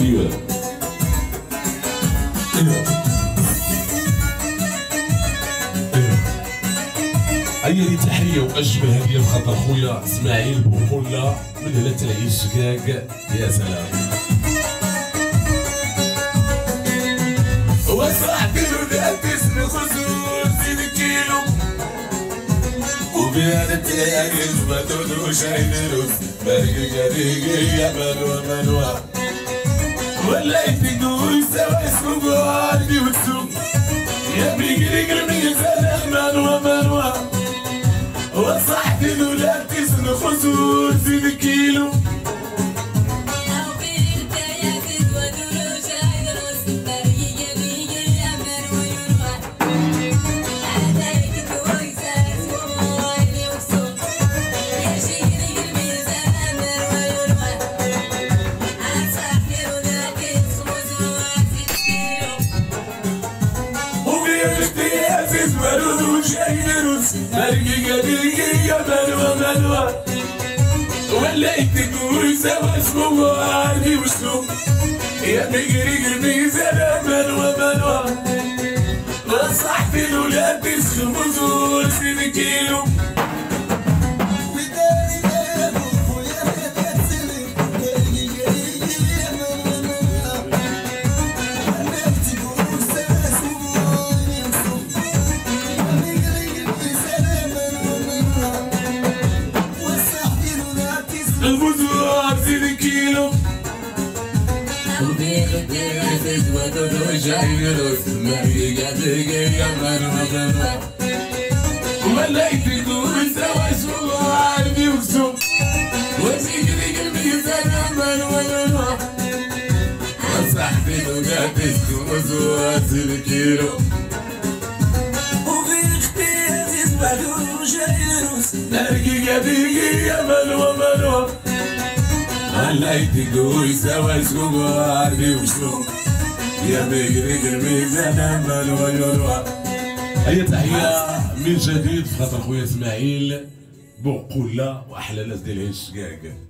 أيوه هيا لي تحية وأجمل هديه بخاطر خويا إسماعيل بوكولا من هنا تلعيش شقاق يا سلام. وصحتي له ذات اسم خزور زيد كيلو وبيان تلاقي ما تدوش عين روس برقي قريقي يا منوى منوى ولا تقول سوا اسمه قلبي وتسوق يا بيقري قلبي سلام منوى منوى وصحتي له ذات اسم خزور زيد كيلو وبيرتي عزيز مرود وجاي روس مرقي قديقي يا ملوى ملوى وليت تقول سوا اسمه عادي واسلوب يا بقري قلبي زنا ملوى ملوى نصحتي الولاد تسخن وزور سيد كيلو البزوار سيد كيلو. وليت تقول سوا اسمه عادي واسلوب وسيدي قلبي زنا ملوى ملوى نصحتي الولاد تسخن وزور سيد كيلو دقيقة دقيقة ملوى ملوى هلاي تقول سوا يا قلبي هيا تحية. من جديد بخاطر خويا إسماعيل. بوقولا وأحلى ناس ديال الشقاق